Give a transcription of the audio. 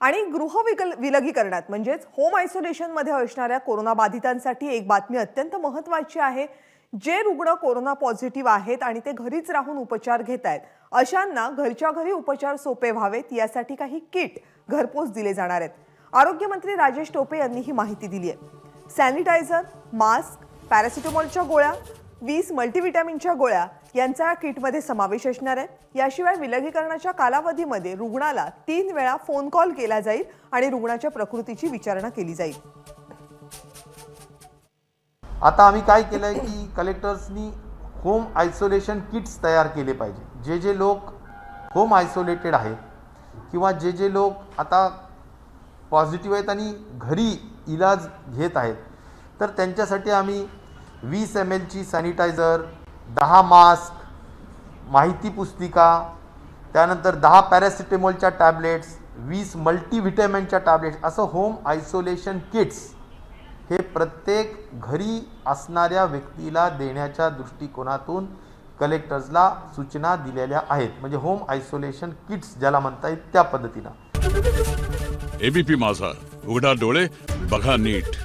आणि गृह विकल विलगीकरणात म्हणजेच होम आयसोलेशनमध्ये असणाऱ्या कोरोनाबाधितांसाठी एक बातमी अत्यंत महत्वाची आहे. जे रुग्ण कोरोना पॉझिटिव्ह आहेत आणि ते घरीच राहून उपचार घेत आहेत अशांना घरच्या घरी उपचार सोपे व्हावेत यासाठी काही किट घरपोच दिले जाणार आहेत. आरोग्यमंत्री राजेश टोपे यांनी ही माहिती दिली आहे सॅनिटायझर मास्क पॅरासिटामॉलच्या गोळ्या वीस मल्टीव्हिटॅमिनच्या गोळ्या यांचा या किटमध्ये समावेश असणार आहे. याशिवाय विलगीकरणाच्या कालावधीमध्ये रुग्णाला तीन वेळा फोन कॉल केला जाईल आणि रुग्णाच्या प्रकृतीची विचारणा केली जाईल. आता आम्ही काय केलं आहे की कलेक्टर्सनी होम आयसोलेशन किट्स तयार केले पाहिजे. जे जे लोक होम आयसोलेटेड आहेत किंवा जे जे लोक आता पॉझिटिव्ह आहेत आणि घरी इलाज घेत आहेत तर त्यांच्यासाठी आम्ही वीस एम एलची सॅनिटायझर दहा मास्क माहिती पुस्तिका त्यानंतर दहा पॅरासिटेमॉलच्या टॅबलेट्स वीस मल्टीव्हिटॅमिनच्या टॅबलेट्स असं होम आयसोलेशन किट्स हे प्रत्येक घरी असणाऱ्या व्यक्तीला देण्याच्या दृष्टिकोनातून कलेक्टर्सला सूचना दिलेल्या आहेत. म्हणजे होम आयसोलेशन किट्स ज्याला म्हणता येईल त्या पद्धतीनं. एबीपी माझा. उघडा डोळे बघा नीट.